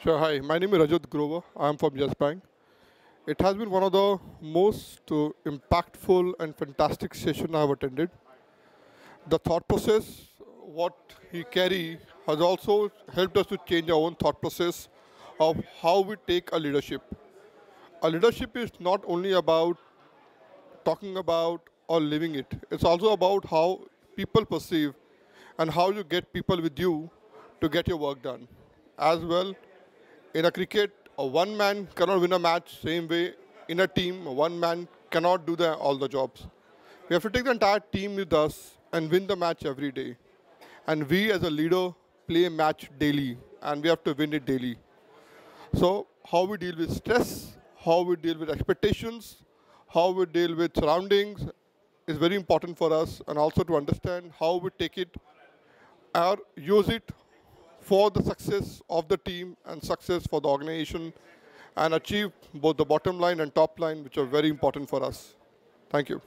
Sure. Hi, my name is Rajat Grover. I'm from Yes Bank. It has been one of the most uh, impactful and fantastic session I've attended. The thought process, what he carry, has also helped us to change our own thought process of how we take a leadership. A leadership is not only about talking about or living it. It's also about how people perceive and how you get people with you to get your work done. As well, in a cricket, one man cannot win a match same way. In a team, one man cannot do the, all the jobs. We have to take the entire team with us and win the match every day. And we as a leader play a match daily and we have to win it daily. So how we deal with stress, how we deal with expectations, how we deal with surroundings is very important for us and also to understand how we take it or use it for the success of the team and success for the organization and achieve both the bottom line and top line, which are very important for us. Thank you.